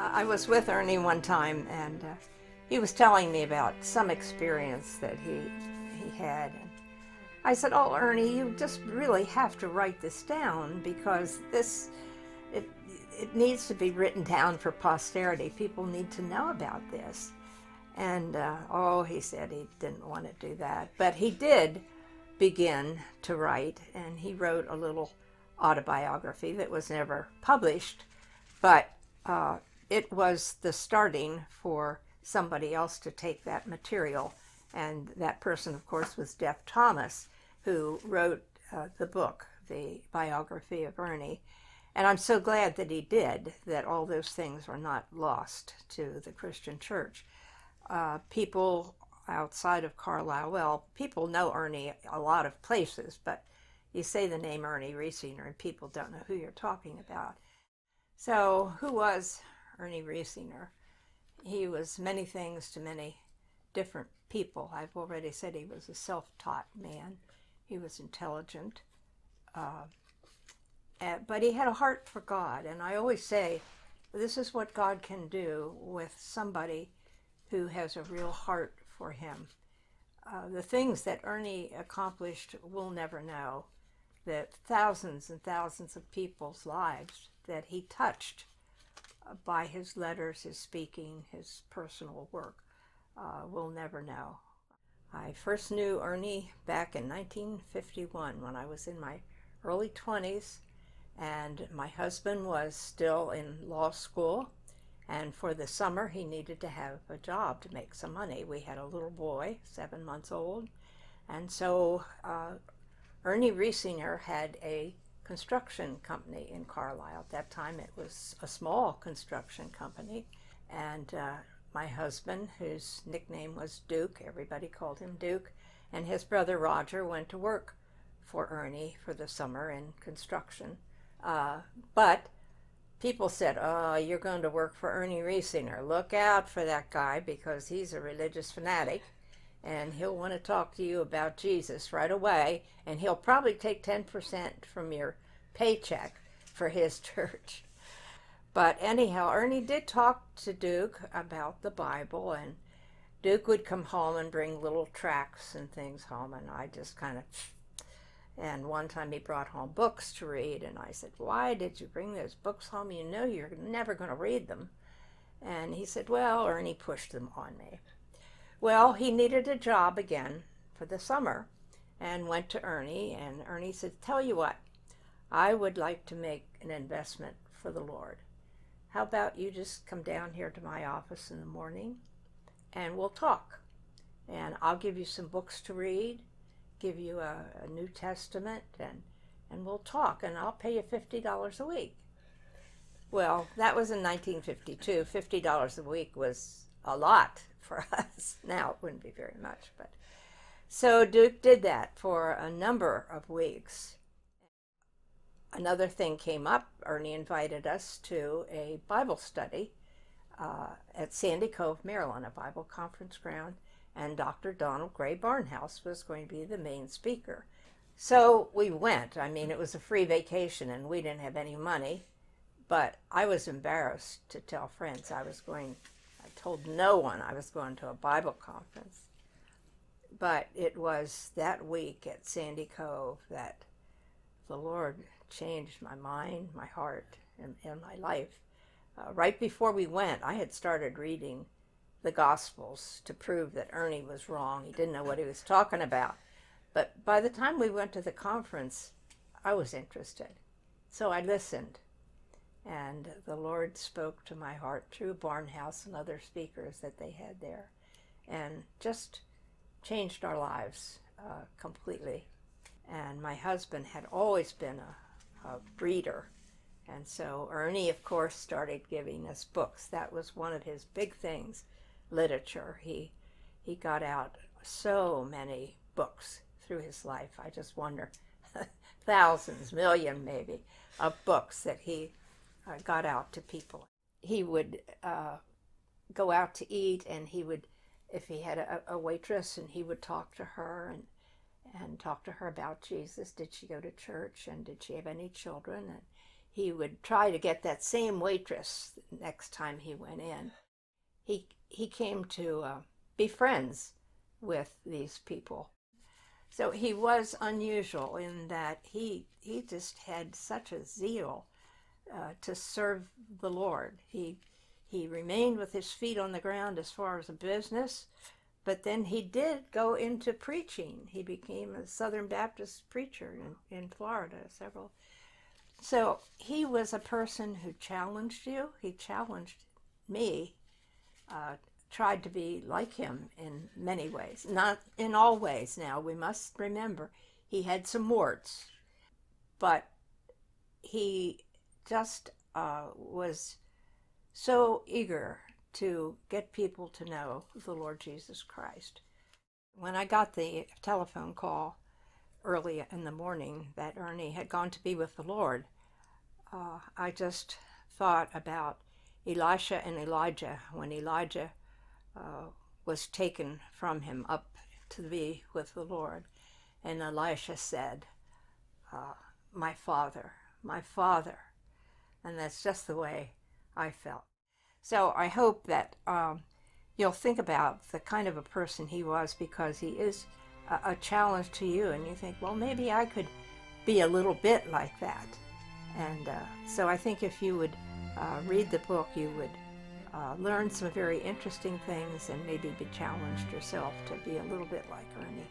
I was with Ernie one time, and uh, he was telling me about some experience that he he had. And I said, "Oh, Ernie, you just really have to write this down because this it it needs to be written down for posterity. People need to know about this." And uh, oh, he said he didn't want to do that, but he did begin to write, and he wrote a little autobiography that was never published, but uh, it was the starting for somebody else to take that material. And that person, of course, was Geoff Thomas, who wrote uh, the book, the biography of Ernie. And I'm so glad that he did, that all those things are not lost to the Christian church. Uh, people outside of Carlisle, well, people know Ernie a lot of places, but you say the name Ernie Reisinger and people don't know who you're talking about. So, who was Ernie Reisinger? He was many things to many different people. I've already said he was a self taught man, he was intelligent, uh, but he had a heart for God. And I always say, this is what God can do with somebody who has a real heart for Him. Uh, the things that Ernie accomplished, we'll never know. The thousands and thousands of people's lives that he touched by his letters, his speaking, his personal work, uh, we'll never know. I first knew Ernie back in 1951 when I was in my early 20s, and my husband was still in law school and for the summer, he needed to have a job to make some money. We had a little boy, seven months old. And so uh, Ernie Reisinger had a construction company in Carlisle. At that time, it was a small construction company. And uh, my husband, whose nickname was Duke, everybody called him Duke, and his brother Roger went to work for Ernie for the summer in construction. Uh, but people said, Oh, you're going to work for Ernie Reisinger. Look out for that guy because he's a religious fanatic and he'll want to talk to you about Jesus right away. And he'll probably take 10% from your paycheck for his church. But anyhow, Ernie did talk to Duke about the Bible, and Duke would come home and bring little tracts and things home, and I just kind of and one time he brought home books to read, and I said, Why did you bring those books home? You know you're never going to read them. And he said, Well, Ernie pushed them on me. Well, he needed a job again for the summer and went to Ernie, and Ernie said, Tell you what, I would like to make an investment for the Lord. How about you just come down here to my office in the morning and we'll talk? And I'll give you some books to read give you a, a New Testament and and we'll talk and I'll pay you $50 a week. Well, that was in 1952. $50 a week was a lot for us. Now it wouldn't be very much, but so Duke did that for a number of weeks. Another thing came up. Ernie invited us to a Bible study uh, at Sandy Cove, Maryland, a Bible conference ground and Dr. Donald Grey Barnhouse was going to be the main speaker. So we went. I mean, it was a free vacation and we didn't have any money, but I was embarrassed to tell friends I was going. Told no one I was going to a Bible conference. But it was that week at Sandy Cove that the Lord changed my mind, my heart, and, and my life. Uh, right before we went, I had started reading the Gospels to prove that Ernie was wrong. He didn't know what he was talking about. But by the time we went to the conference, I was interested. So I listened. And the Lord spoke to my heart through Barnhouse and other speakers that they had there and just changed our lives uh, completely. And my husband had always been a, a reader. And so Ernie, of course, started giving us books. That was one of his big things literature. He he got out so many books through his life. I just wonder, thousands, million maybe, of books that he uh, got out to people. He would uh, go out to eat, and he would, if he had a, a waitress, and he would talk to her and and talk to her about Jesus. Did she go to church, and did she have any children? And he would try to get that same waitress next time he went in. He, he came to uh, be friends with these people. So he was unusual in that he, he just had such a zeal uh, to serve the Lord. He, he remained with his feet on the ground as far as a business, but then he did go into preaching. He became a Southern Baptist preacher in, in Florida, several. So he was a person who challenged you. He challenged me, uh, tried to be like him in many ways. Not in all ways now. We must remember he had some warts, but he just uh, was so eager to get people to know the Lord Jesus Christ. When I got the telephone call early in the morning that Ernie had gone to be with the Lord, uh, I just thought about Elisha and Elijah when Elijah uh, was taken from him up to be with the Lord. And Elisha said, uh, My father, my father. And that's just the way I felt. So I hope that um, you'll think about the kind of a person he was because he is a, a, challenge to you, and you think, well, maybe I could be a little bit like that. And uh, so I think if you would uh, read the book, you would uh, learn some very interesting things and maybe be challenged yourself to be a little bit like Ernie.